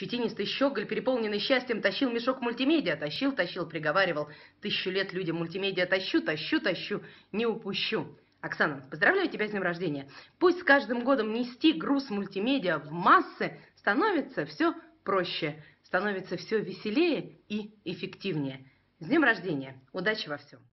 Щетинистый щеголь, переполненный счастьем, тащил мешок мультимедиа, тащил, тащил, приговаривал. Тысячу лет людям мультимедиа тащу, тащу, тащу, не упущу. Оксана, поздравляю тебя с днем рождения. Пусть с каждым годом нести груз мультимедиа в массы становится все проще, становится все веселее и эффективнее. С днем рождения! Удачи во всем!